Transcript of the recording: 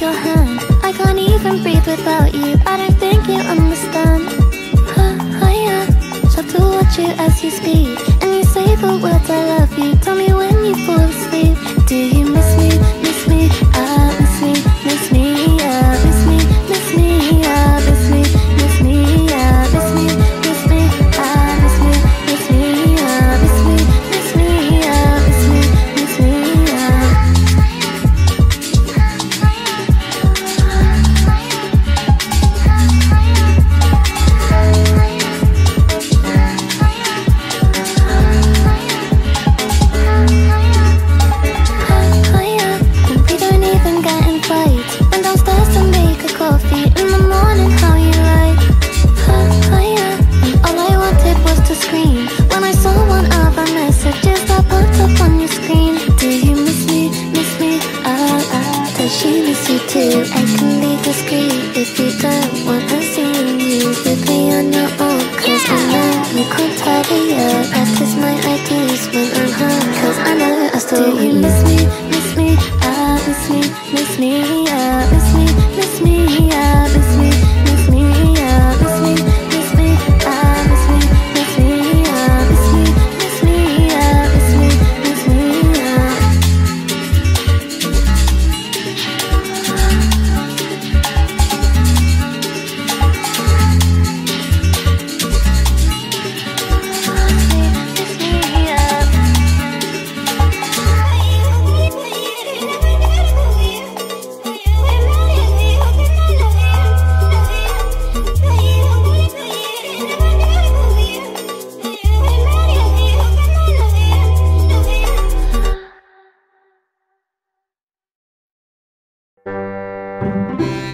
your hand. I can't even breathe without you. I don't think you understand. I can't tidy up Practice my ideas when I'm home Cause I know I still Do you miss me, miss me, ah, miss me, miss me, ah, miss me, miss me, Thank